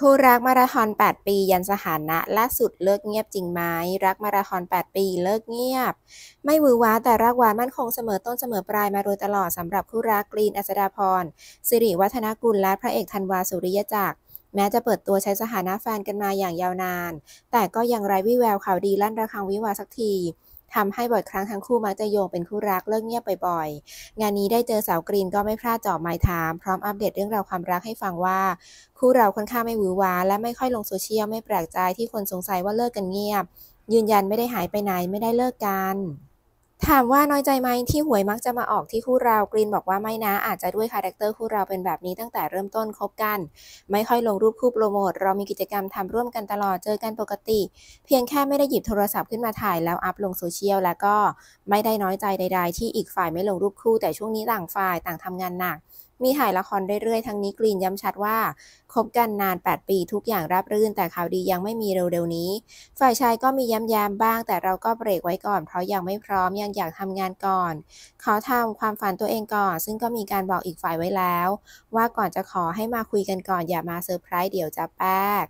คู่รักมาราธอน 8 ปี ยันสถานะล่าสุดเลิกเงียบจริงไหมรักมาราธอน 8 ปีเลิกเงียบ ไม่หวือหวาแต่รักหวานมั่นคงเสมอต้นเสมอปลายมาโดยตลอดสำหรับคู่รักกรีนอัศดาพรสิริวัฒนกุลและพระเอกธันวาสุริยจักรแม้จะเปิดตัวใช้สถานะแฟนกันมาอย่างยาวนาน แต่ก็ยังไร้วี่แววข่าวดีลั่นระฆังวิวาห์สักที ทำให้บ่อยครั้งทั้งคู่มักจะโยงเป็นคู่รักเลิกเงียบบ่อยๆ งานนี้ได้เจอสาวกรีนก็ไม่พลาดจ่อไมค์ถาม พร้อมอัปเดตเรื่องราวความรักให้ฟังว่า คู่เราค่อนข้างไม่หวือหวาและไม่ค่อยลงโซเชียลไม่แปลกใจที่คนสงสัยว่าเลิกกันเงียบ ยืนยันไม่ได้หายไปไหนไม่ได้เลิกกัน ถามว่าน้อยใจไหมที่หวยมักจะมาออกที่คู่เรากรีนบอกว่าไม่นะ อาจจะด้วย character คู่เราเป็นแบบนี้ตั้งแต่เริ่มต้นคบกัน ไม่ค่อยลงรูปคู่โปรโมท เรามีกิจกรรมทำร่วมกันตลอดเจอกันปกติ เพียงแค่ไม่ได้หยิบโทรศัพท์ขึ้นมาถ่ายแล้วอัพลงโซเชียลแล้วก็ไม่ได้น้อยใจใด ๆ ที่อีกฝ่ายไม่ลงรูปคู่แต่ช่วงนี้ต่างฝ่ายต่างทำงานหนักมีถ่ายละครเรื่อยๆ ทั้งนี้กรีนย้ำชัดว่าคบกันนาน 8 ปีทุกอย่างราบรื่น แต่ข่าวดียังไม่มีเร็วๆนี้ ฝ่ายชายก็มีย้ำๆบ้าง แต่เราก็เบรกไว้ก่อน เพราะยังไม่พร้อมยังอยากทำงานก่อนเขาทำความฝันตัวเองก่อน ซึ่งก็มีการบอกอีกฝ่ายไว้แล้ว ว่าก่อนจะขอให้มาคุยกันก่อนอย่ามาเซอร์ไพรส์เดี๋ยวจะแป๊ก